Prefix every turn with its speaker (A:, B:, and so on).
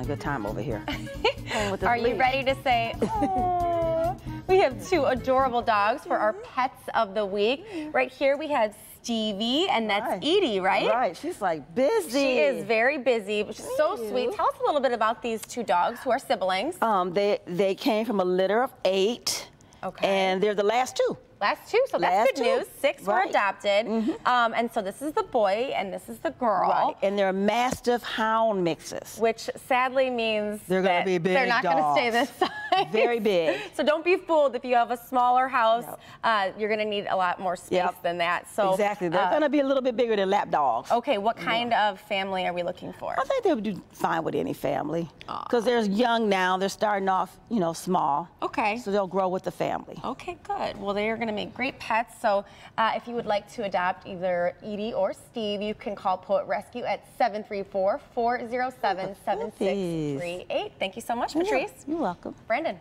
A: a good time over here.
B: Are you ready to say, oh, we have two adorable dogs for our pets of the week. Right here we have Stevie, and that's
A: Right.
B: Eydie, right?
A: Right, she's like busy.
B: She is very busy, but she's so sweet. Tell us a little bit about these two dogs who are siblings.
A: Um, they they came from a litter of eight.
B: Okay.
A: And they're the last two.
B: Last two, so that's
A: Last
B: good
A: two.
B: news. Six were
A: Right.
B: adopted. Um, and so this is the boy and this is the girl.
A: Right. And they're Mastiff Hound mixes.
B: Which sadly means
A: They're gonna be big
B: They're not going to stay this size.
A: Very big.
B: So don't be fooled if you have a smaller house. Uh, you're going to need a lot more space
A: Yep.
B: than that. So
A: exactly. They're
B: uh,
A: gonna be a little bit bigger than lap dogs.
B: Okay, what kind of family are we looking for?
A: I think they would do fine with any family. Because they're young now. They're starting off, you know, small.
B: Okay.
A: So they'll grow with the family.
B: Okay, good. Well, they are going to make great pets. So, uh, if you would like to adopt either Eydie or Steve, you can call Poet Rescue at 734 407 7638. Thank you so much, Patrice.
A: You're welcome.
B: Brandon.